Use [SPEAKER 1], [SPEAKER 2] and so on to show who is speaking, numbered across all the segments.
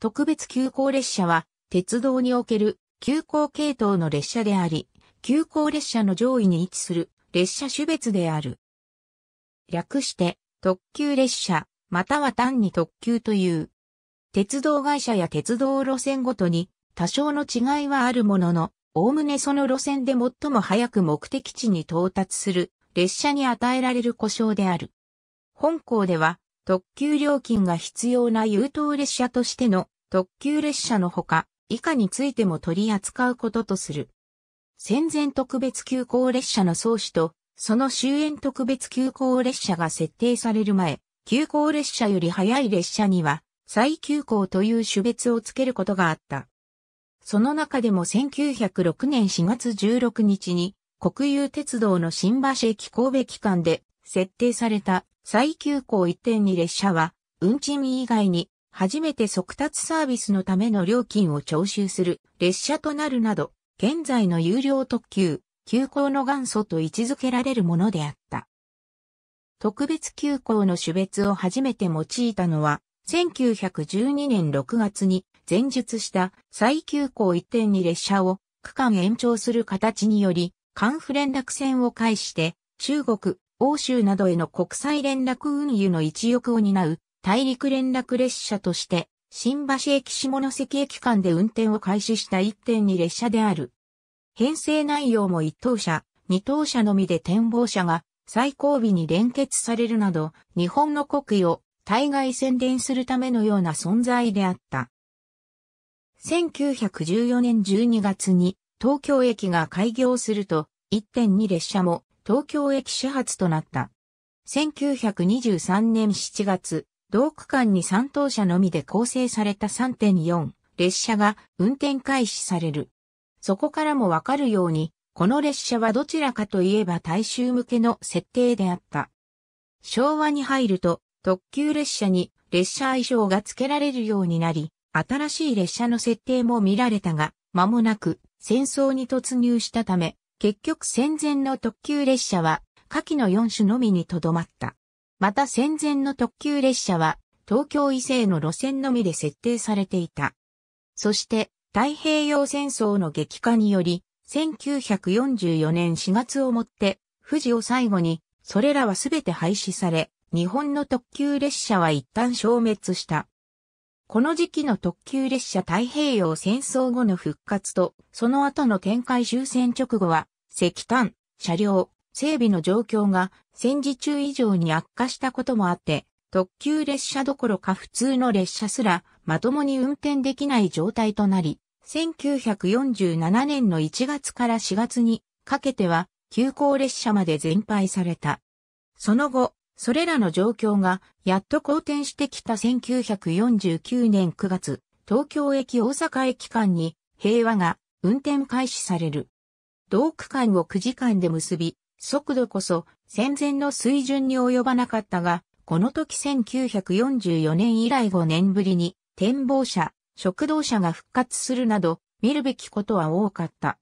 [SPEAKER 1] 特別急行列車は、鉄道における急行系統の列車であり、急行列車の上位に位置する列車種別である。略して、特急列車、または単に特急という。鉄道会社や鉄道路線ごとに多少の違いはあるものの、おおむねその路線で最も早く目的地に到達する列車に与えられる故障である。本校では特急料金が必要な優等列車としての特急列車のほか、以下についても取り扱うこととする。戦前特別急行列車の総主と、その終焉特別急行列車が設定される前、急行列車より早い列車には、再急行という種別をつけることがあった。その中でも1906年4月16日に国有鉄道の新橋駅神戸機関で設定された最急行1.2列車は運賃以外に初めて速達サービスのための料金を徴収する列車となるなど現在の有料特急急行の元祖と位置づけられるものであった。特別急行の種別を初めて用いたのは1912年6月に前述した最急行1.2列車を区間延長する形により、カンフ連絡船を介して中国、欧州などへの国際連絡運輸の一翼を担う大陸連絡列車として新橋駅下関駅間で運転を開始した1.2列車である。編成内容も一等車、二等車のみで展望車が最後尾に連結されるなど、日本の国威を対外宣伝するためのような存在であった。1914年12月に東京駅が開業すると1.2列車も東京駅始発となった。1923年7月、同区間に3等車のみで構成された3.4列車が運転開始される。そこからもわかるように、この列車はどちらかといえば大衆向けの設定であった。昭和に入ると特急列車に列車愛称が付けられるようになり、新しい列車の設定も見られたが、間もなく戦争に突入したため、結局戦前の特急列車は下記の4種のみにとどまった。また戦前の特急列車は東京以西の路線のみで設定されていた。そして太平洋戦争の激化により、1944年4月をもって富士を最後にそれらはすべて廃止され、日本の特急列車は一旦消滅した。この時期の特急列車太平洋戦争後の復活と、その後の展開終戦直後は、石炭、車両、整備の状況が戦時中以上に悪化したこともあって、特急列車どころか普通の列車すらまともに運転できない状態となり、1947年の1月から4月にかけては急行列車まで全廃された。その後、それらの状況がやっと好転してきた1949年9月、東京駅大阪駅間に平和が運転開始される。同区間を9時間で結び、速度こそ戦前の水準に及ばなかったが、この時1944年以来5年ぶりに展望車、食堂車が復活するなど見るべきことは多かった。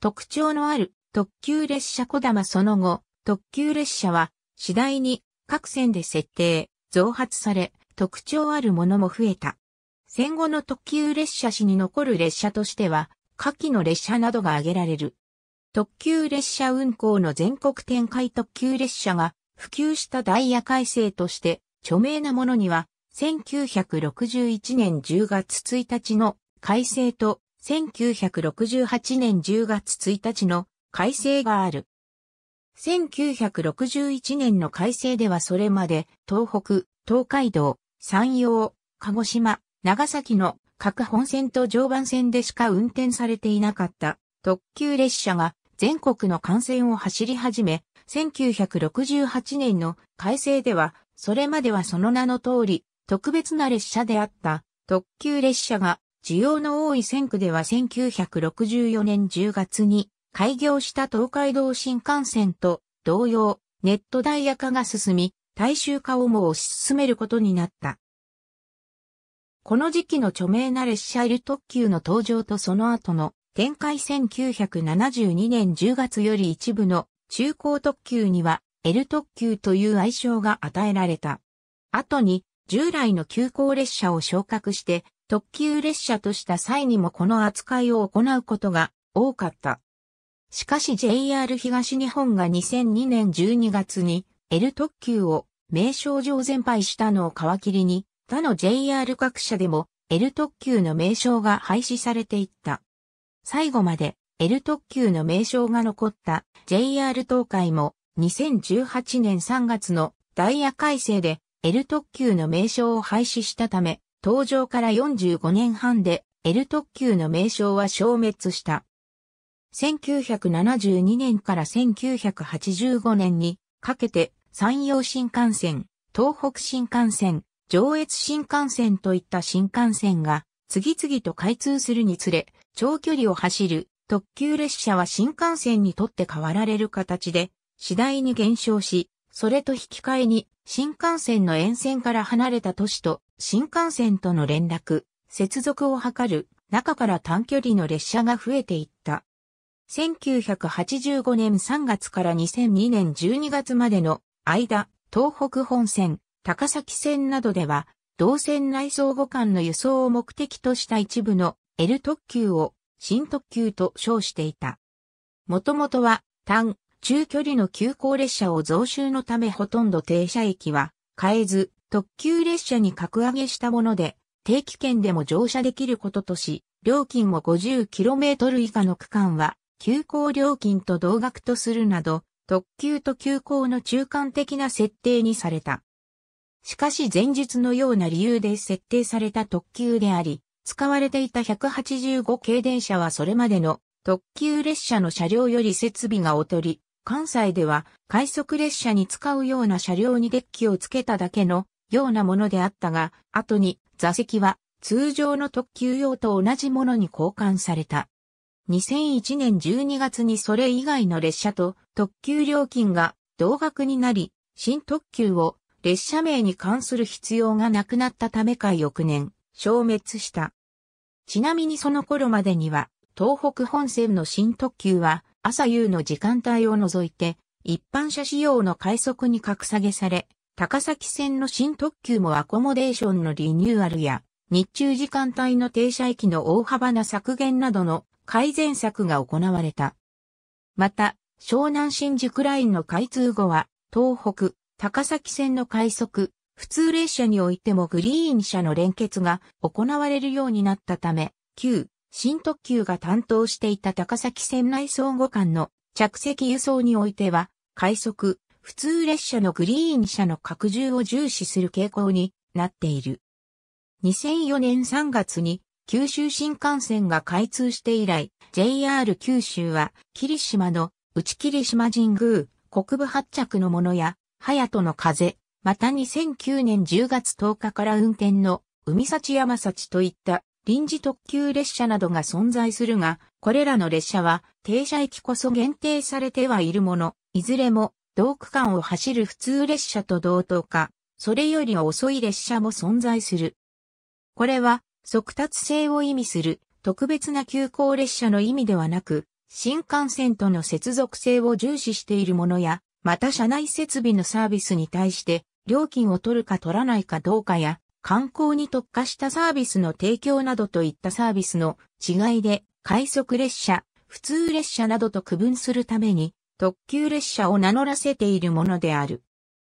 [SPEAKER 1] 特徴のある特急列車小玉その後、特急列車は次第に各線で設定、増発され、特徴あるものも増えた。戦後の特急列車史に残る列車としては、下記の列車などが挙げられる。特急列車運行の全国展開特急列車が普及したダイヤ改正として著名なものには、1961年10月1日の改正と1968年10月1日の改正がある。1961年の改正ではそれまで東北、東海道、山陽、鹿児島、長崎の各本線と常磐線でしか運転されていなかった。特急列車が全国の幹線を走り始め、1968年の改正では、それまではその名の通り、特別な列車であった。特急列車が、需要の多い線区では1964年10月に開業した東海道新幹線と同様、ネットダイヤ化が進み、大衆化をも推し進めることになった。この時期の著名な列車 L 特急の登場とその後の展開1972年10月より一部の中高特急には L 特急という愛称が与えられた。後に従来の急行列車を昇格して特急列車とした際にもこの扱いを行うことが多かった。しかし JR 東日本が2002年12月に L 特急を名称上全廃したのを皮切りに他の JR 各社でも L 特急の名称が廃止されていった。最後まで L 特急の名称が残った JR 東海も2018年3月のダイヤ改正で L 特急の名称を廃止したため、登場から45年半で L 特急の名称は消滅した。1972年から1985年にかけて山陽新幹線、東北新幹線、上越新幹線といった新幹線が次々と開通するにつれ、長距離を走る特急列車は新幹線にとって変わられる形で次第に減少し、それと引き換えに新幹線の沿線から離れた都市と新幹線との連絡、接続を図る中から短距離の列車が増えていった。1985年3月から2002年12月までの間、東北本線、高崎線などでは、同線内相互間の輸送を目的とした一部の L 特急を新特急と称していた。もともとは単、中距離の急行列車を増収のためほとんど停車駅は変えず、特急列車に格上げしたもので、定期券でも乗車できることとし、料金も 50km 以下の区間は、急行料金と同額とするなど、特急と急行の中間的な設定にされた。しかし前述のような理由で設定された特急であり、使われていた185系電車はそれまでの特急列車の車両より設備が劣り、関西では快速列車に使うような車両にデッキをつけただけのようなものであったが、後に座席は通常の特急用と同じものに交換された。2001年12月にそれ以外の列車と特急料金が同額になり、新特急を列車名に関する必要がなくなったためか翌年、消滅した。ちなみにその頃までには、東北本線の新特急は朝夕の時間帯を除いて、一般車仕様の快速に格下げされ、高崎線の新特急もアコモデーションのリニューアルや、日中時間帯の停車駅の大幅な削減などの改善策が行われた。また、湘南新宿ラインの開通後は、東北、高崎線の快速、普通列車においてもグリーン車の連結が行われるようになったため、旧新特急が担当していた高崎線内相互間の着席輸送においては、快速、普通列車のグリーン車の拡充を重視する傾向になっている。2004年3月に九州新幹線が開通して以来、JR 九州は、霧島の内霧島神宮、国部発着のものや、隼人の風、また2009年10月10日から運転の海幸山幸といった臨時特急列車などが存在するが、これらの列車は停車駅こそ限定されてはいるもの、いずれも同区間を走る普通列車と同等か、それより遅い列車も存在する。これは速達性を意味する特別な急行列車の意味ではなく、新幹線との接続性を重視しているものや、また車内設備のサービスに対して料金を取るか取らないかどうかや、観光に特化したサービスの提供などといったサービスの違いで、快速列車、普通列車などと区分するために、特急列車を名乗らせているものである。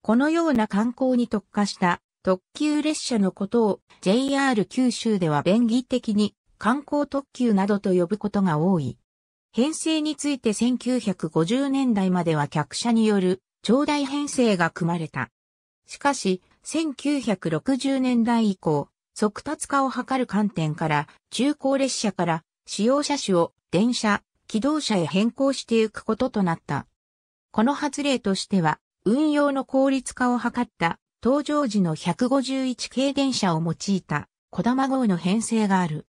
[SPEAKER 1] このような観光に特化した特急列車のことを JR 九州では便宜的に観光特急などと呼ぶことが多い。編成について1950年代までは客車による長大編成が組まれた。しかし、1960年代以降、速達化を図る観点から中高列車から使用車種を電車、機動車へ変更していくこととなった。この発令としては、運用の効率化を図った登場時の151系電車を用いた小玉号の編成がある。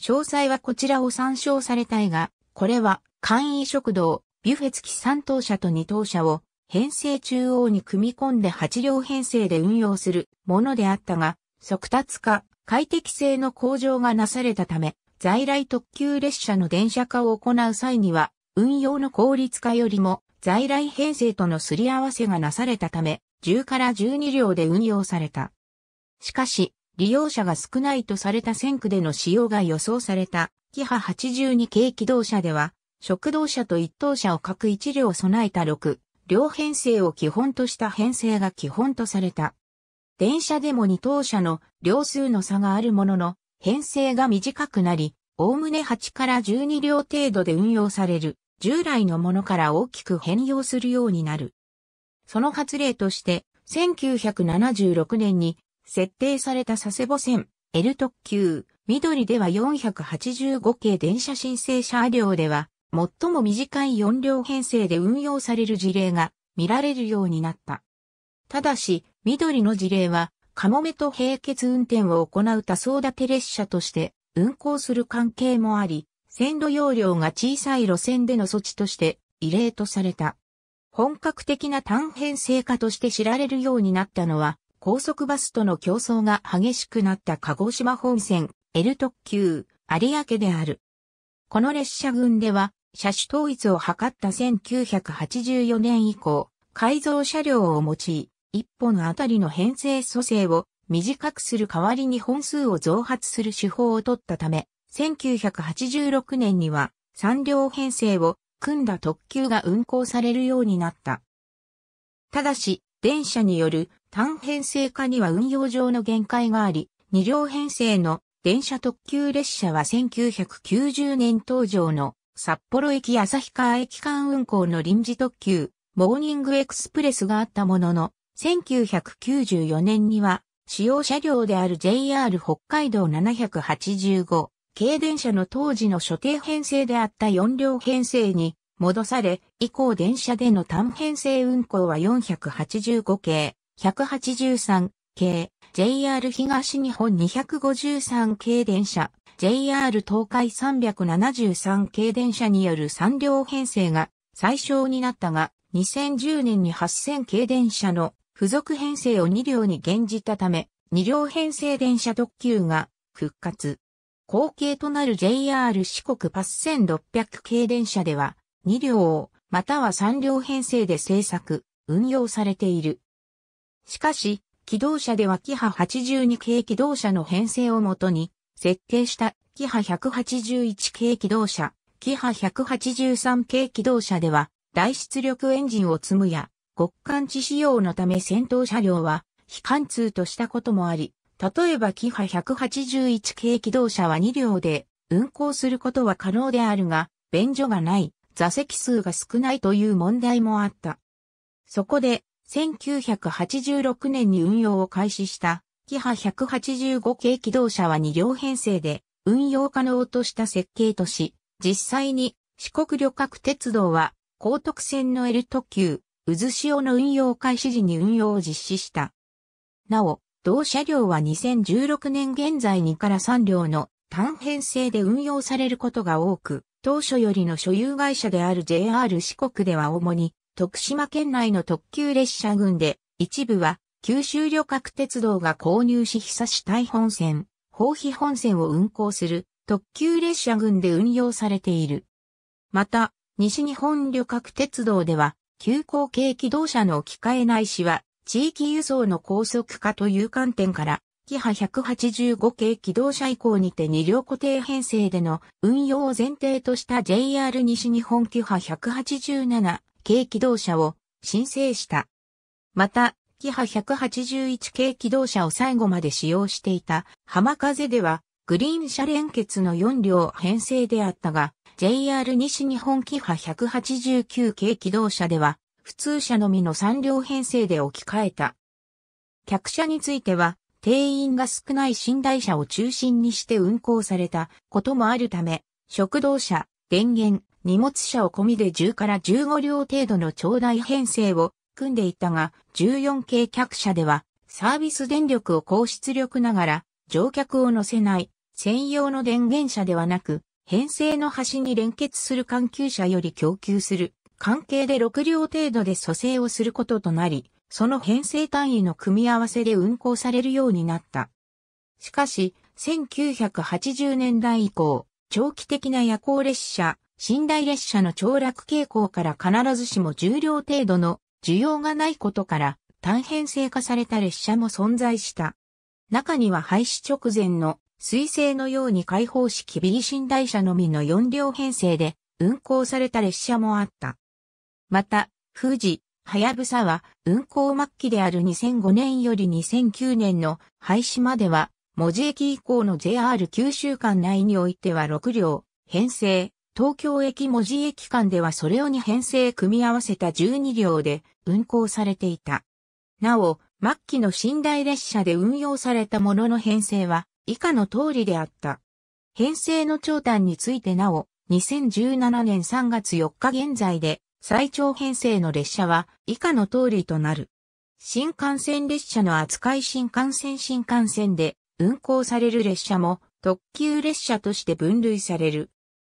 [SPEAKER 1] 詳細はこちらを参照されたいが、これは簡易食堂、ビュフェ付き3等車と2等車を編成中央に組み込んで8両編成で運用するものであったが、速達化、快適性の向上がなされたため、在来特急列車の電車化を行う際には、運用の効率化よりも在来編成とのすり合わせがなされたため、10から12両で運用された。しかし、利用者が少ないとされた線区での使用が予想された、キハ82系機動車では、食堂車と一等車を各1両備えた6、両編成を基本とした編成が基本とされた。電車でも2等車の両数の差があるものの、編成が短くなり、おおむね8から12両程度で運用される、従来のものから大きく変容するようになる。その発例として、1976年に設定された佐世保線、L 特急、緑では485系電車申請車両では、最も短い4両編成で運用される事例が見られるようになった。ただし、緑の事例は、カモメと並結運転を行う多層立て列車として運行する関係もあり、線路容量が小さい路線での措置として異例とされた。本格的な単編成化として知られるようになったのは、高速バスとの競争が激しくなった鹿児島本線、L 特急、有明である。この列車群では、車種統一を図った1984年以降、改造車両を用い、一本あたりの編成組成を短くする代わりに本数を増発する手法を取ったため、1986年には3両編成を組んだ特急が運行されるようになった。ただし、電車による単編成化には運用上の限界があり、2両編成の電車特急列車は1990年登場の札幌駅旭川駅間運行の臨時特急、モーニングエクスプレスがあったものの、1994年には、使用車両である JR 北海道785系電車の当時の所定編成であった4両編成に戻され、以降電車での単編成運行は485系、183系、JR 東日本253系電車、JR 東海373系電車による3両編成が最小になったが、2010年に8000系電車の付属編成を2両に減じたため、2両編成電車特急が復活。後継となる JR 四国パス1600系電車では、2両をまたは3両編成で製作、運用されている。しかし、機動車ではキハ82系機動車の編成をもとに、設定したキハ181系機動車、キハ183系機動車では大出力エンジンを積むや極寒地仕様のため戦闘車両は非貫通としたこともあり、例えばキハ181系機動車は2両で運行することは可能であるが、便所がない、座席数が少ないという問題もあった。そこで、1986年に運用を開始したキハ185系機動車は2両編成で運用可能とした設計とし、実際に四国旅客鉄道は高徳線の L 特急、渦潮の運用開始時に運用を実施した。なお、同車両は2016年現在2から3両の単編成で運用されることが多く、当初よりの所有会社である JR 四国では主に徳島県内の特急列車群で、一部は九州旅客鉄道が購入し久し大本線、宝肥本線を運行する特急列車群で運用されている。また、西日本旅客鉄道では、急行系機動車の置き換えないしは、地域輸送の高速化という観点から、キハ185系機動車以降にて2両固定編成での運用を前提とした JR 西日本キハ187系機動車を申請した。また、キハ181系機動車を最後まで使用していた浜風ではグリーン車連結の4両編成であったが、JR 西日本キハ189系機動車では普通車のみの3両編成で置き換えた。客車については定員が少ない寝台車を中心にして運行されたこともあるため、食堂車、電源、荷物車を込みで10から15両程度の長大編成を組んでいたが、14系客車では、サービス電力を高出力ながら、乗客を乗せない、専用の電源車ではなく、編成の端に連結する環球車より供給する、関係で6両程度で蘇生をすることとなり、その編成単位の組み合わせで運行されるようになった。しかし、1980年代以降、長期的な夜行列車、寝台列車の凋落傾向から必ずしも重量程度の需要がないことから単編成化された列車も存在した。中には廃止直前の水星のように開放式 B 寝台車のみの4両編成で運行された列車もあった。また、富士、はやぶさは運行末期である2005年より2009年の廃止までは、文字駅以降の JR 九州間内においては6両、編成、東京駅文字駅間ではそれを2編成組み合わせた12両で運行されていた。なお、末期の寝台列車で運用されたものの編成は以下の通りであった。編成の長短についてなお、2017年3月4日現在で最長編成の列車は以下の通りとなる。新幹線列車の扱い新幹線新幹線で運行される列車も特急列車として分類される。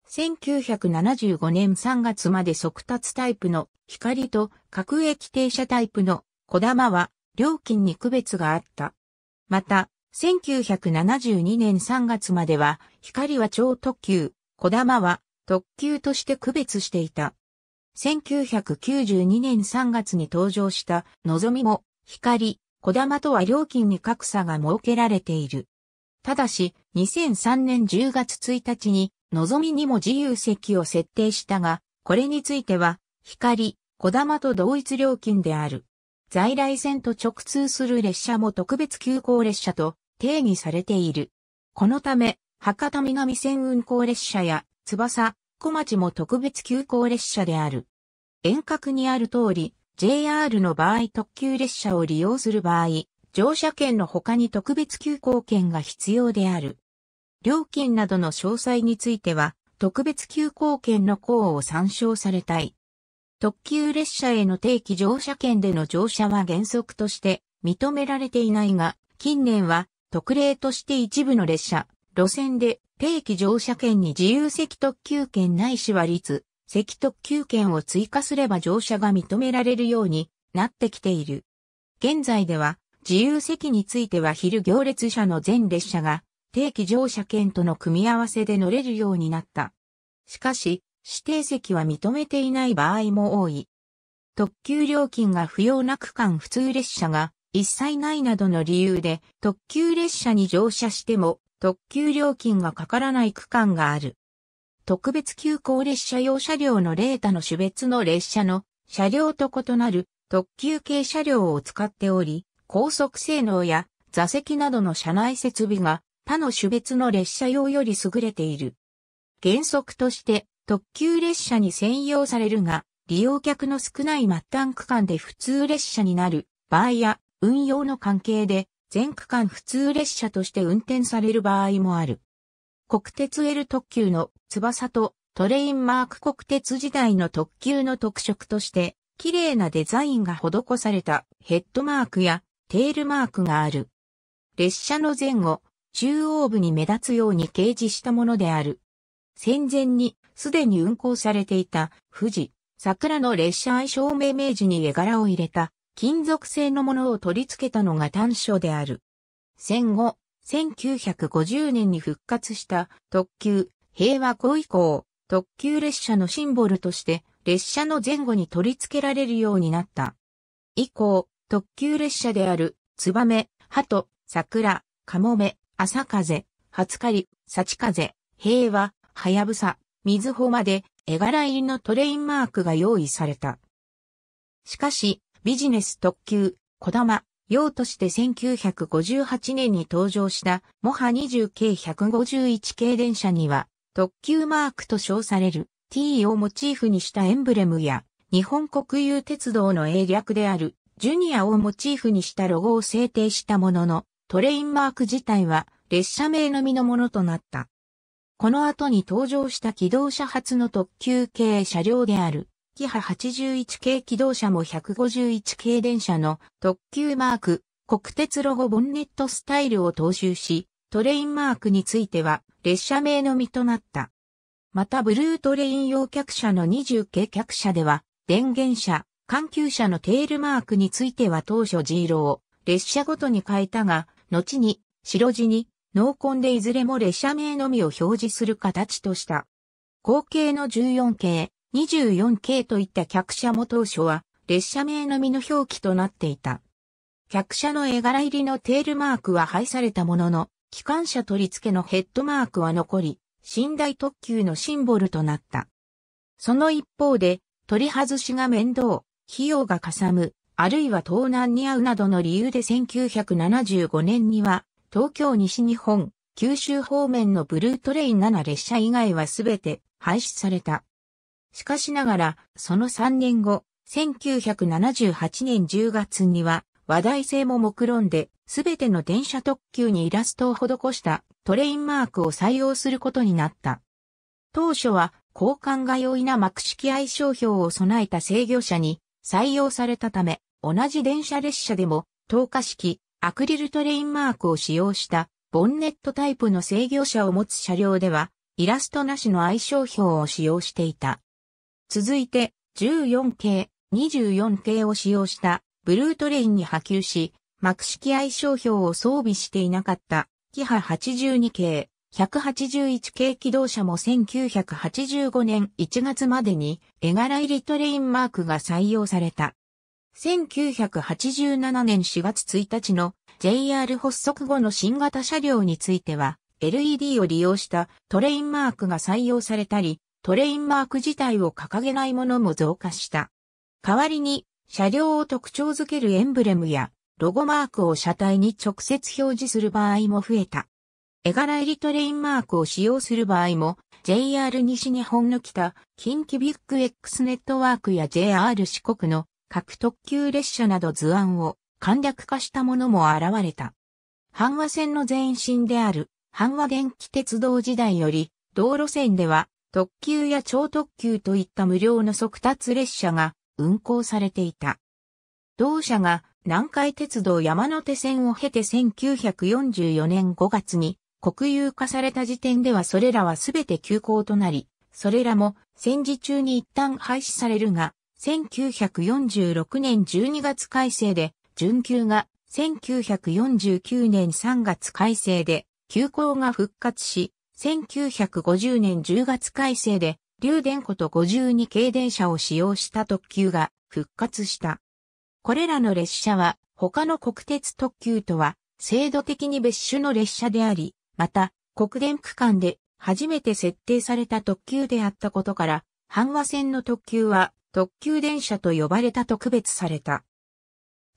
[SPEAKER 1] 1975年3月まで速達タイプの光と各駅停車タイプの小玉は料金に区別があった。また、1972年3月までは、光は超特急、小玉は特急として区別していた。1992年3月に登場したのぞみも、光、小玉とは料金に格差が設けられている。ただし、2003年10月1日に、のぞみにも自由席を設定したが、これについては、光、小玉と同一料金である。在来線と直通する列車も特別急行列車と定義されている。このため、博多南線運行列車や翼、小町も特別急行列車である。遠隔にある通り、JR の場合特急列車を利用する場合、乗車券の他に特別急行券が必要である。料金などの詳細については、特別急行券の項を参照されたい。特急列車への定期乗車券での乗車は原則として認められていないが、近年は特例として一部の列車、路線で定期乗車券に自由席特急券ないしは率、席特急券を追加すれば乗車が認められるようになってきている。現在では自由席については昼行列車の全列車が定期乗車券との組み合わせで乗れるようになった。しかし、指定席は認めていない場合も多い。特急料金が不要な区間普通列車が一切ないなどの理由で特急列車に乗車しても特急料金がかからない区間がある。特別急行列車用車両のレータの種別の列車の車両と異なる特急系車両を使っており、高速性能や座席などの車内設備が他の種別の列車用より優れている。原則として特急列車に専用されるが、利用客の少ない末端区間で普通列車になる場合や、運用の関係で全区間普通列車として運転される場合もある。国鉄 L 特急の翼とトレインマーク国鉄時代の特急の特色として、綺麗なデザインが施されたヘッドマークやテールマークがある。列車の前後、中央部に目立つように掲示したものである。戦前にすでに運行されていた富士、桜の列車愛称命名時に絵柄を入れた金属製のものを取り付けたのが短所である。戦後、1950年に復活した特急平和湖以降、特急列車のシンボルとして列車の前後に取り付けられるようになった。以降、特急列車である、ツバメ、鳩、桜、カモメ、朝風、初狩り、幸風、平和、はやぶさ、水穂まで絵柄入りのトレインマークが用意された。しかし、ビジネス特急、小玉、用として1958年に登場したモハ20系151系電車には特急マークと称される T をモチーフにしたエンブレムや日本国有鉄道の英略であるジュニアをモチーフにしたロゴを制定したもののトレインマーク自体は列車名のみのものとなった。この後に登場した機動車初の特急系車両である、キハ81系機動車も151系電車の特急マーク、国鉄ロゴボンネットスタイルを踏襲し、トレインマークについては列車名のみとなった。またブルートレイン用客車の20系客車では、電源車、環球車のテールマークについては当初 G 色を列車ごとに変えたが、後に白地に濃紺でいずれも列車名のみを表示する形とした。合計の14系、24系といった客車も当初は列車名のみの表記となっていた。客車の絵柄入りのテールマークは廃されたものの、機関車取り付けのヘッドマークは残り、寝台特急のシンボルとなった。その一方で、取り外しが面倒、費用がかさむ、あるいは盗難に遭うなどの理由で1975年には、東京西日本、九州方面のブルートレイン7列車以外はすべて廃止された。しかしながら、その3年後、1978年10月には、話題性も目論んで、すべての電車特急にイラストを施したトレインマークを採用することになった。当初は交換が容易な幕式愛称表を備えた制御車に採用されたため、同じ電車列車でも、透過式、アクリルトレインマークを使用したボンネットタイプの制御車を持つ車両では、イラストなしの愛称表を使用していた。続いて、14系、24系を使用したブルートレインに波及し、幕式愛称表を装備していなかったキハ82系、181系機動車も1985年1月までに絵柄入りトレインマークが採用された。1987年4月1日の JR 発足後の新型車両については LED を利用したトレインマークが採用されたり、トレインマーク自体を掲げないものも増加した。代わりに車両を特徴づけるエンブレムやロゴマークを車体に直接表示する場合も増えた。絵柄入りトレインマークを使用する場合も JR 西日本の北近畿ビッグ X ネットワークや JR 四国の各特急列車など図案を簡略化したものも現れた。阪和線の前身である阪和電気鉄道時代より道路線では特急や超特急といった無料の速達列車が運行されていた。同社が南海鉄道山手線を経て1944年5月に国有化された時点ではそれらはすべて休校となり、それらも戦時中に一旦廃止されるが、1946年12月改正で、準急が1949年3月改正で、急行が復活し、1950年10月改正で、流電湖と52系電車を使用した特急が復活した。これらの列車は他の国鉄特急とは制度的に別種の列車であり、また国電区間で初めて設定された特急であったことから、阪和線の特急は特急電車と呼ばれた特別された。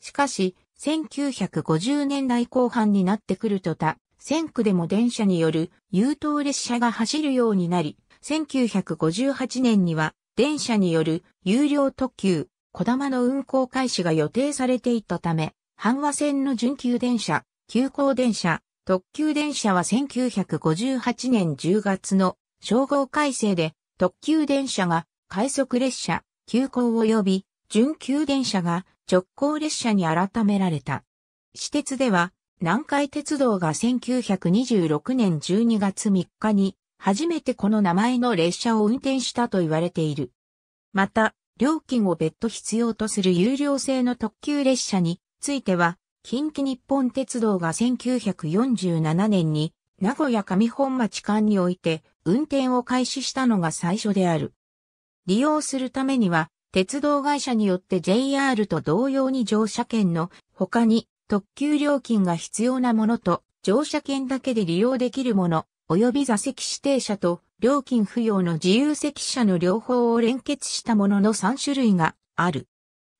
[SPEAKER 1] しかし、1950年代後半になってくると他、線区でも電車による優等列車が走るようになり、1958年には電車による有料特急、小玉の運行開始が予定されていたため、阪和線の準急電車、急行電車、特急電車は1958年10月の称号改正で特急電車が快速列車、急行及び準急電車が直行列車に改められた。私鉄では南海鉄道が1926年12月3日に初めてこの名前の列車を運転したと言われている。また、料金を別途必要とする有料制の特急列車については、近畿日本鉄道が1947年に名古屋上本町間において運転を開始したのが最初である。利用するためには、鉄道会社によって JR と同様に乗車券の他に特急料金が必要なものと乗車券だけで利用できるもの、及び座席指定車と料金不要の自由席車の両方を連結したものの3種類がある。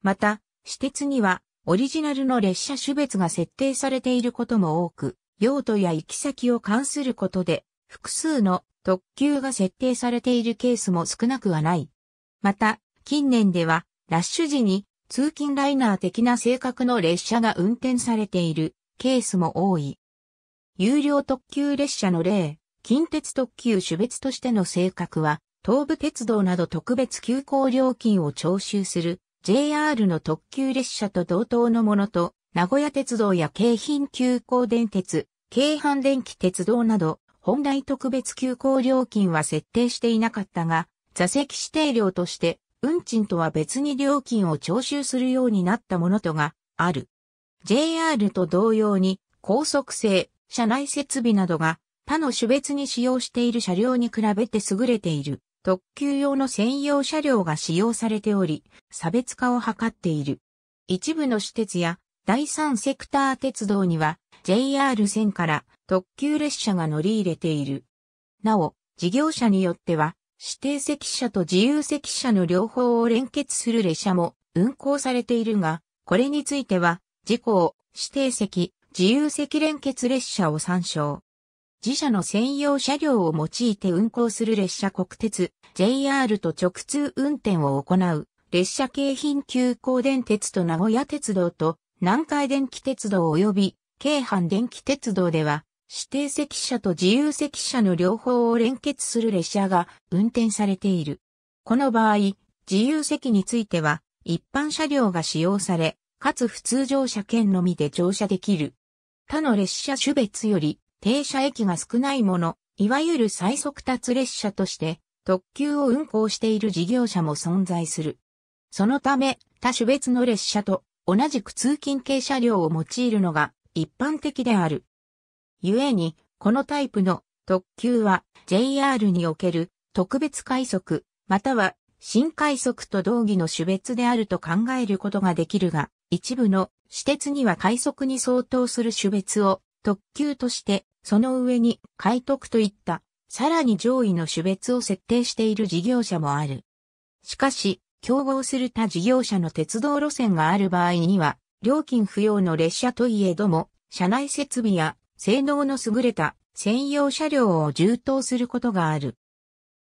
[SPEAKER 1] また、私鉄にはオリジナルの列車種別が設定されていることも多く、用途や行き先を関することで複数の特急が設定されているケースも少なくはない。また、近年では、ラッシュ時に通勤ライナー的な性格の列車が運転されているケースも多い。有料特急列車の例、近鉄特急種別としての性格は、東武鉄道など特別急行料金を徴収する JR の特急列車と同等のものと、名古屋鉄道や京浜急行電鉄、京阪電気鉄道など、本来特別急行料金は設定していなかったが、座席指定料として、運賃とは別に料金を徴収するようになったものとがある。JR と同様に、高速性、車内設備などが他の種別に使用している車両に比べて優れている特急用の専用車両が使用されており、差別化を図っている。一部の私鉄や第三セクター鉄道には JR 線から特急列車が乗り入れている。なお、事業者によっては指定席車と自由席車の両方を連結する列車も運行されているが、これについては、事項、指定席、自由席連結列車を参照。自社の専用車両を用いて運行する列車国鉄、JR と直通運転を行う、列車京浜急行電鉄と名古屋鉄道と南海電気鉄道及び京阪電気鉄道では、指定席車と自由席車の両方を連結する列車が運転されている。この場合、自由席については、一般車両が使用され、かつ普通乗車券のみで乗車できる。他の列車種別より停車駅が少ないもの、いわゆる最速達列車として特急を運行している事業者も存在する。そのため、他種別の列車と同じく通勤系車両を用いるのが一般的である。故に、このタイプの特急は JR における特別快速、または新快速と同義の種別であると考えることができるが、一部の私鉄には快速に相当する種別を特急として、その上に快特といったさらに上位の種別を設定している事業者もある。しかし、競合する他事業者の鉄道路線がある場合には、料金不要の列車といえども、車内設備や性能の優れた専用車両を充当することがある。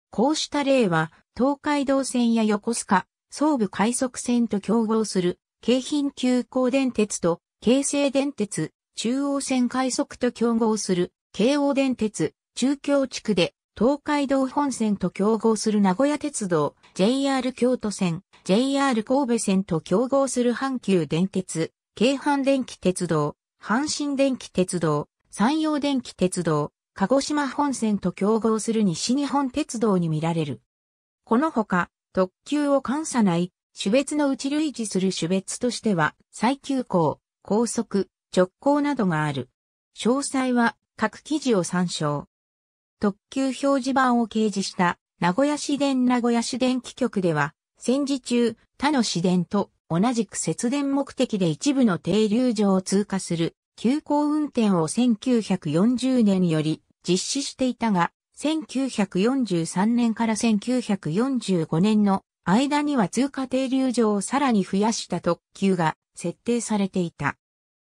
[SPEAKER 1] こうした例は、東海道線や横須賀、総武快速線と競合する、京浜急行電鉄と京成電鉄、中央線快速と競合する、京王電鉄、中京地区で、東海道本線と競合する名古屋鉄道、JR 京都線、JR 神戸線と競合する阪急電鉄、京阪電気鉄道、阪神電気鉄道、山陽電気鉄道、鹿児島本線と競合する西日本鉄道に見られる。このほか、特急を関さない、種別のうち類似する種別としては、最急行、高速、直行などがある。詳細は、各記事を参照。特急表示板を掲示した名古屋市電名古屋市電気局では、戦時中、他の市電と同じく節電目的で一部の停留所を通過する急行運転を1940年より実施していたが、1943年から1945年の間には通過停留所をさらに増やした特急が設定されていた。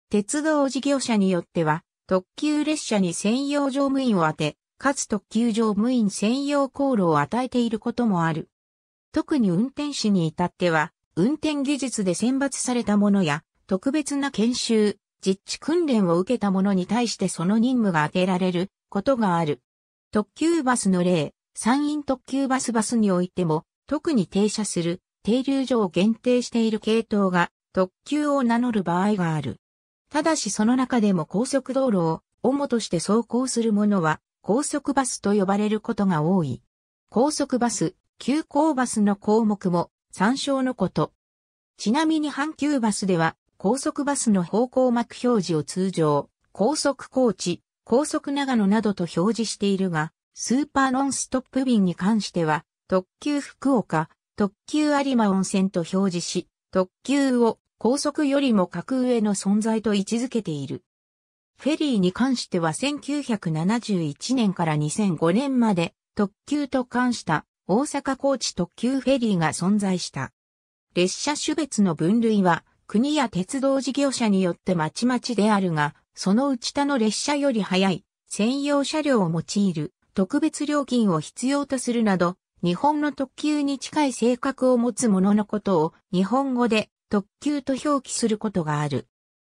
[SPEAKER 1] 鉄道事業者によっては、特急列車に専用乗務員を当て、かつ特急乗務員専用航路を与えていることもある。特に運転士に至っては、運転技術で選抜されたものや、特別な研修、実地訓練を受けた者に対してその任務が当てられることがある。特急バスの例、山陰特急バスバスにおいても、特に停車する、停留所を限定している系統が、特急を名乗る場合がある。ただしその中でも高速道路を主として走行するものは、高速バスと呼ばれることが多い。高速バス、急行バスの項目も参照のこと。ちなみに阪急バスでは高速バスの方向幕表示を通常、高速高知、高速長野などと表示しているが、スーパーノンストップ便に関しては、特急福岡、特急有馬温泉と表示し、特急を高速よりも格上の存在と位置づけている。フェリーに関しては1971年から2005年まで特急と関した大阪高知特急フェリーが存在した。列車種別の分類は国や鉄道事業者によってまちまちであるが、その内他の列車より早い専用車両を用いる特別料金を必要とするなど、日本の特急に近い性格を持つもののことを日本語で特急と表記することがある。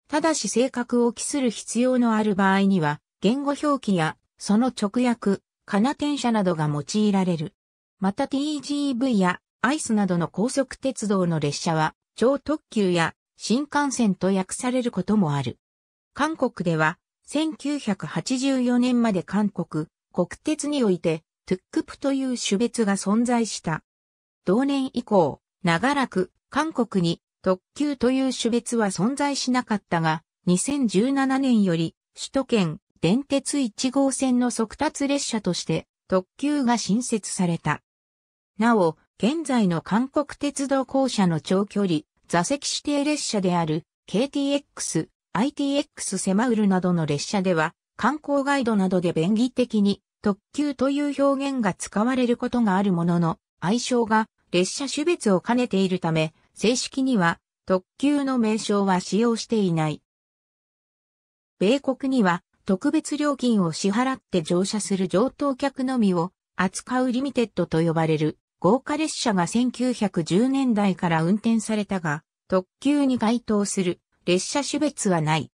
[SPEAKER 1] ただし性格を記する必要のある場合には、言語表記やその直訳、カナ転車などが用いられる。また TGV やアイスなどの高速鉄道の列車は、超特急や新幹線と訳されることもある。韓国では、1984年まで韓国、国鉄において、トゥックプという種別が存在した。同年以降、長らく、韓国に特急という種別は存在しなかったが、2017年より首都圏電鉄1号線の速達列車として特急が新設された。なお、現在の韓国鉄道公社の長距離座席指定列車である KTX、ITX セマウルなどの列車では、観光ガイドなどで便宜的に特急という表現が使われることがあるものの、愛称が列車種別を兼ねているため、正式には特急の名称は使用していない。米国には特別料金を支払って乗車する上等客のみを扱うリミテッドと呼ばれる豪華列車が1910年代から運転されたが、特急に該当する列車種別はない。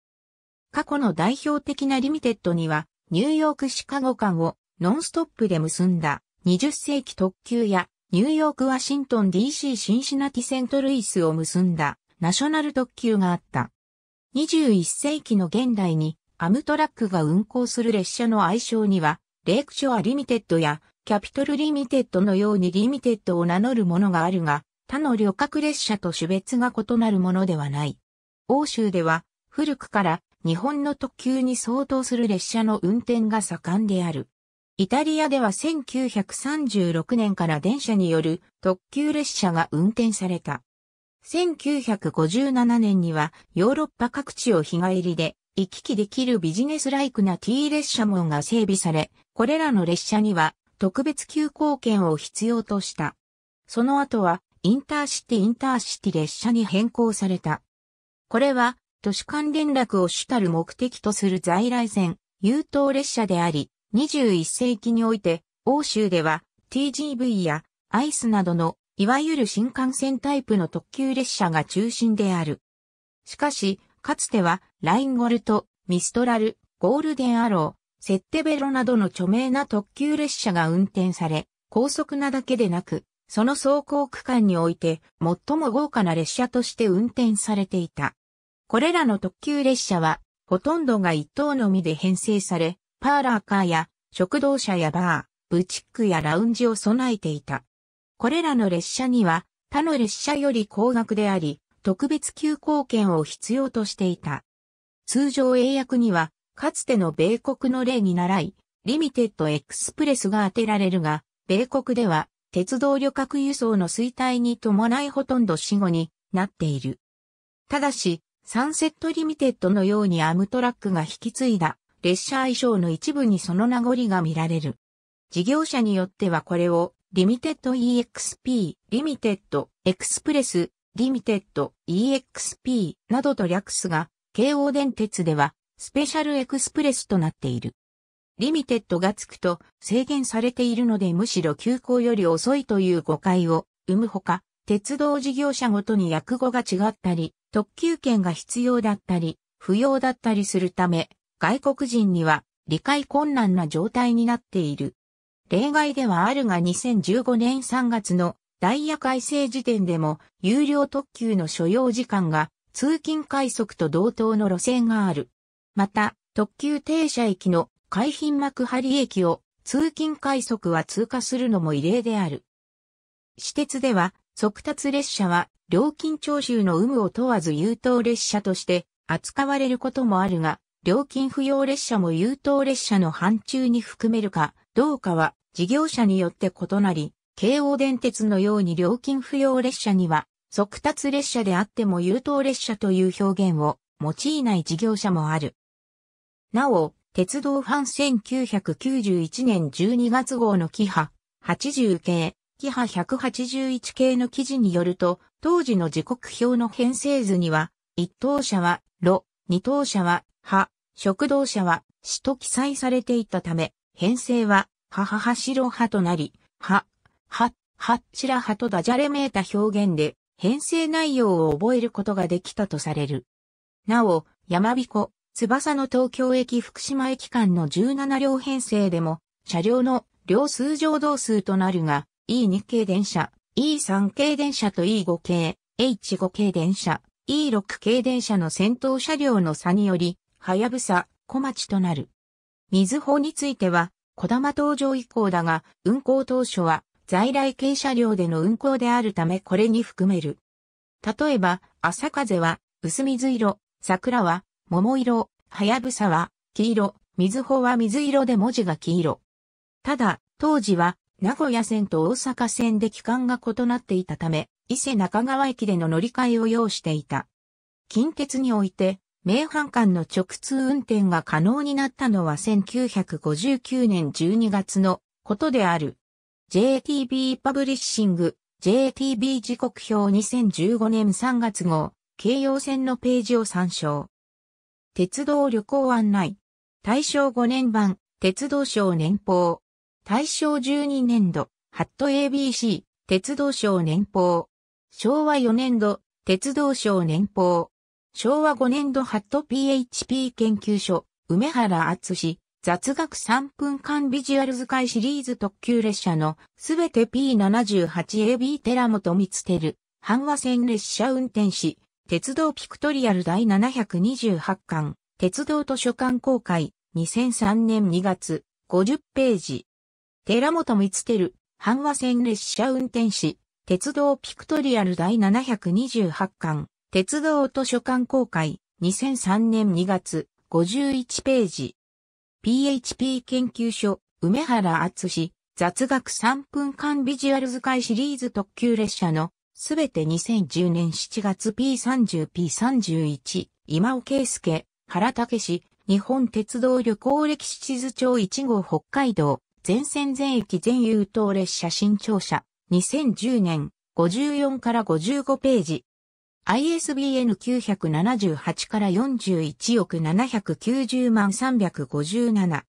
[SPEAKER 1] 過去の代表的なリミテッドには、ニューヨークシカゴ間をノンストップで結んだ20世紀特急やニューヨークワシントン DC シンシナティセントルイスを結んだナショナル特急があった。21世紀の現代にアムトラックが運行する列車の愛称には、レイクショアリミテッドやキャピトルリミテッドのようにリミテッドを名乗るものがあるが、他の旅客列車と種別が異なるものではない。欧州では古くから日本の特急に相当する列車の運転が盛んである。イタリアでは1936年から電車による特急列車が運転された。1957年にはヨーロッパ各地を日帰りで行き来できるビジネスライクな T 列車網が整備され、これらの列車には特別急行券を必要とした。その後は、インターシティインターシティ列車に変更された。これは、都市間連絡を主たる目的とする在来線、優等列車であり、21世紀において、欧州では TGV や ICE などのいわゆる新幹線タイプの特急列車が中心である。しかし、かつてはラインゴルト、ミストラル、ゴールデンアロー、セッテベロなどの著名な特急列車が運転され、高速なだけでなく、その走行区間において最も豪華な列車として運転されていた。これらの特急列車は、ほとんどが一等のみで編成され、パーラーカーや食堂車やバー、ブチックやラウンジを備えていた。これらの列車には、他の列車より高額であり、特別急行券を必要としていた。通常英訳には、かつての米国の例に習い、リミテッドエクスプレスが当てられるが、米国では鉄道旅客輸送の衰退に伴いほとんど死後になっている。ただし、サンセットリミテッドのようにアムトラックが引き継いだ列車愛称の一部にその名残が見られる。事業者によってはこれをリミテッド EXP、リミテッド、エクスプレス、リミテッド、EXP などと略すが、京王電鉄では special express となっている。 limited がつくと制限されているのでむしろ急行より遅いという誤解を生むほか、鉄道事業者ごとに訳語が違ったり、特急券が必要だったり、不要だったりするため、外国人には理解困難な状態になっている。例外ではあるが2015年3月のダイヤ改正時点でも有料特急の所要時間が通勤快速と同等の路線がある。また、特急停車駅の海浜幕張駅を通勤快速は通過するのも異例である。私鉄では、速達列車は料金徴収の有無を問わず優等列車として扱われることもあるが、料金不要列車も優等列車の範疇に含めるかどうかは事業者によって異なり、京王電鉄のように料金不要列車には速達列車であっても優等列車という表現を用いない事業者もある。なお、鉄道ファン1991年12月号のキハ80系、キハ181系の記事によると、当時の時刻表の編成図には、一等車は、ロ、二等車は、ハ、食堂車は、死と記載されていたため、編成は、はははしろはとなり、は、は、はっちらはとダジャレめいた表現で、編成内容を覚えることができたとされる。なお、山彦、翼の東京駅福島駅間の17両編成でも、車両の両数乗動数となるが、E2 系電車、E3 系電車と E5 系、H5 系電車、E6 系電車の先頭車両の差により、はやぶさ、小町となる。水穂については、小玉登場以降だが、運行当初は在来系車両での運行であるためこれに含める。例えば、朝風は薄水色、桜は桃色、はやぶさは黄色、水穂は水色で文字が黄色。ただ、当時は名古屋線と大阪線で期間が異なっていたため、伊勢中川駅での乗り換えを要していた。近鉄において、名阪間の直通運転が可能になったのは1959年12月のことである。JTB パブリッシング、JTB 時刻表2015年3月号、京葉線のページを参照。鉄道旅行案内。大正5年版、鉄道省年報。大正12年度、ハット ABC、鉄道省年報。昭和4年度、鉄道省年報。昭和5年度ハット PHP 研究所、梅原厚雑学3分間ビジュアル使いシリーズ特急列車のすべて P78AB 寺本光輝、阪和線列車運転士、鉄道ピクトリアル第728巻、鉄道図書館公開、2003年2月、50ページ。寺本光輝、阪和線列車運転士、鉄道ピクトリアル第728巻、鉄道図書館公開、2003年2月、51ページ。PHP 研究所、梅原厚志雑学3分間ビジュアル使いシリーズ特急列車のすべて2010年7月 P30P31 今尾圭介、原武史、日本鉄道旅行歴史地図帳1号北海道全線全駅全優等列車新庁舎2010年54から55ページ ISBN 978から41億790万357。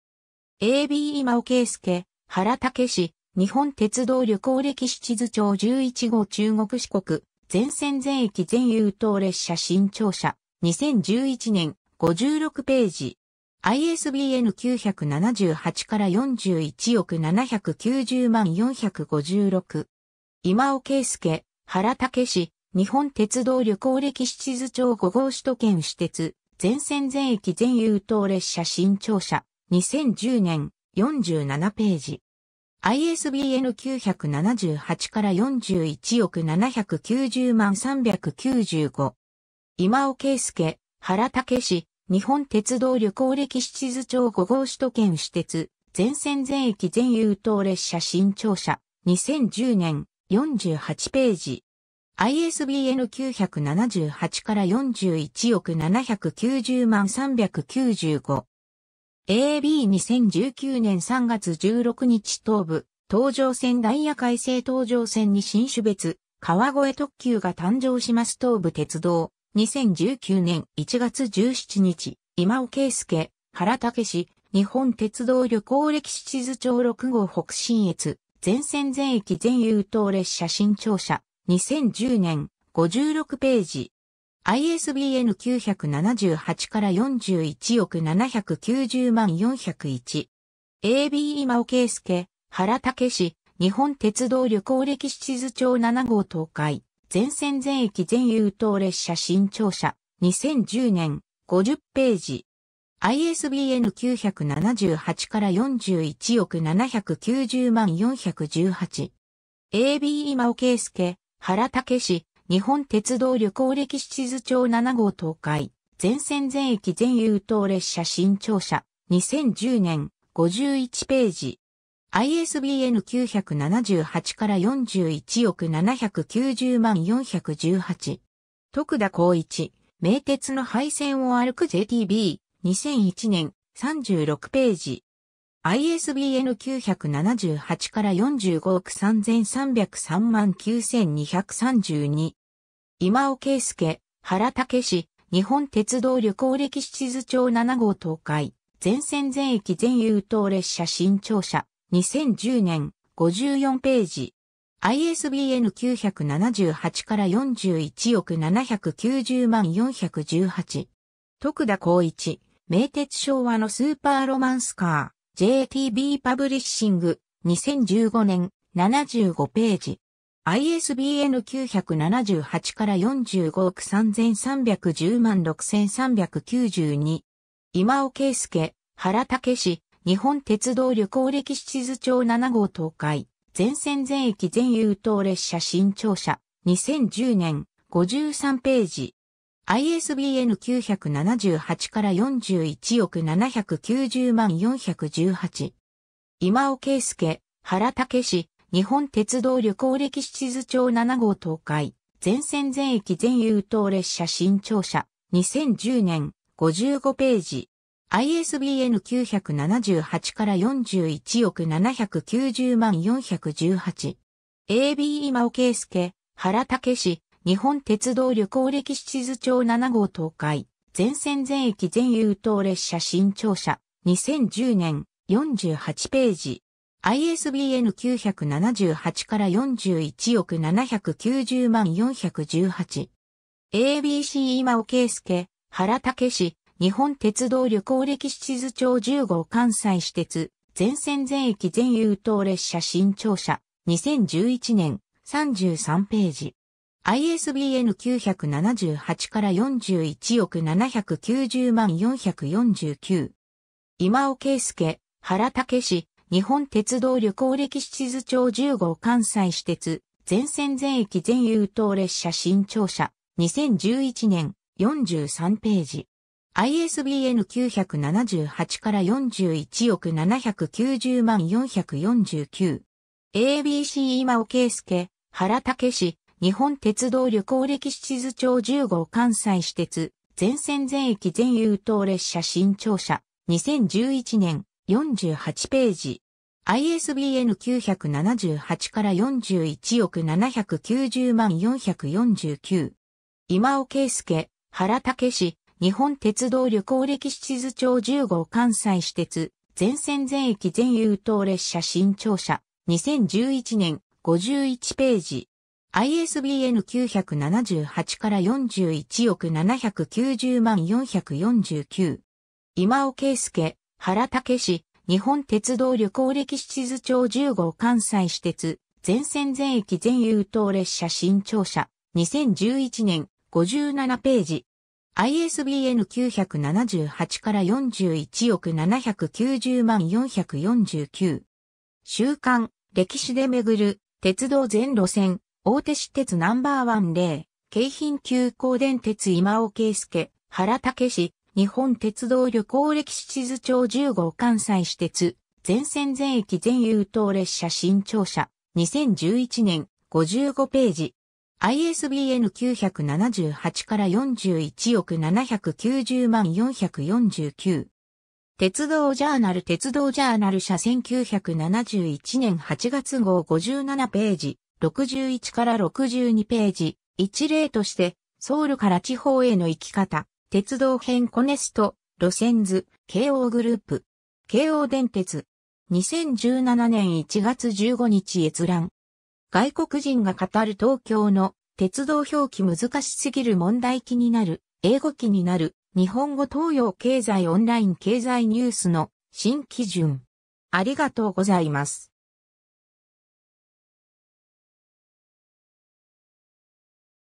[SPEAKER 1] AB 今尾圭介、原武史、日本鉄道旅行歴史地図帳11号中国四国、全線全駅全優等列車新庁舎、2011年56ページ。ISBN 978から41億790万456。今尾圭介、原武史、日本鉄道旅行歴史地図帳5号首都圏私鉄、全線全駅全優等列車新庁舎、2010年、47ページ。ISBN 978から41億790万395。今尾圭介、原武史、日本鉄道旅行歴史地図帳5号首都圏私鉄、全線全駅全優等列車新庁舎、2010年、48ページ。ISBN 978から41億790万395。AB2019 年3月16日東部、東上線ダイヤ改正東上線に新種別、川越特急が誕生します東部鉄道。2019年1月17日、今尾圭介、原武史、日本鉄道旅行歴史地図帳6号北新越、全線全駅全優等列車新庁舎。2010年56ページ。ISBN 978から41億790万401。AB 今尾圭介、原武史、日本鉄道旅行歴史地図帳7号東海、全線全駅全優等列車新庁舎、2010年50ページ。ISBN 978から41億790万418。AB 今尾圭介、原武史、日本鉄道旅行歴史地図帳7号東海、全線全駅全優等列車新庁舎、2010年、51ページ。ISBN 978から41億790万418。徳田光一、名鉄の廃線を歩く JTB、2001年、36ページ。ISBN 978から45億3303万9232。今尾圭介、原武史、日本鉄道旅行歴史地図帳7号東海、全線全駅全優等列車新庁舎、2010年、54ページ。ISBN 978から41億790万418。徳田光一、名鉄昭和のスーパーロマンスカー。JTB パブリッシング2015年75ページ。ISBN 978から45億3310万6392。今尾圭介、原武史、日本鉄道旅行歴史地図帳7号東海、全線全駅全優等列車新庁舎、2010年53ページ。ISBN 978から41億790万418。今尾圭介、原武史、日本鉄道旅行歴史地図帳7号東海、全線全駅全優等列車新庁舎、2010年、55ページ。ISBN 978から41億790万418。AB 今尾圭介、原武史、日本鉄道旅行歴史地図帳7号東海、全線全駅全優等列車新庁舎、2010年、48ページ。ISBN 978から41億790万418。ABC 今尾圭介、原武史、日本鉄道旅行歴史地図帳10号関西私鉄、全線全駅全優等列車新庁舎、2011年、33ページ。ISBN 978から41億790万449。今尾圭介、原武史、日本鉄道旅行歴史地図帳10号関西私鉄、全線全駅全優等列車新庁舎、2011年、43ページ。ISBN 978から41億790万449。ABC 今尾圭介、原武史、日本鉄道旅行歴史地図帳10号関西私鉄、全線全駅全優等列車新庁舎、2011年、48ページ。ISBN 978から41億790万449。今尾圭介、原武史、日本鉄道旅行歴史地図帳10号関西私鉄、全線全駅全優等列車新庁舎、2011年、51ページ。ISBN 978から41億790万449。今尾圭介、原武史、日本鉄道旅行歴史地図帳10号関西私鉄、全線全駅全優等列車新庁舎、2011年、57ページ。ISBN 978から41億790万449。週刊、歴史で巡る、鉄道全路線、大手私鉄ナンバーワン例、京浜急行電鉄今尾圭介、原武史、日本鉄道旅行歴史地図帳10号関西私鉄、全線全駅全優等列車新庁舎、2011年、55ページ。ISBN 978から41億790万449。鉄道ジャーナル鉄道ジャーナル社1971年8月号57ページ、61から62ページ、一例として、ソウルから地方への行き方、鉄道編コネスト、路線図、京王グループ、京王電鉄、2017年1月15日閲覧。外国人が語る東京の鉄道表記難しすぎる問題気になる、英語気になる、日本語東洋経済オンライン経済ニュースの新基準。ありがとうございます。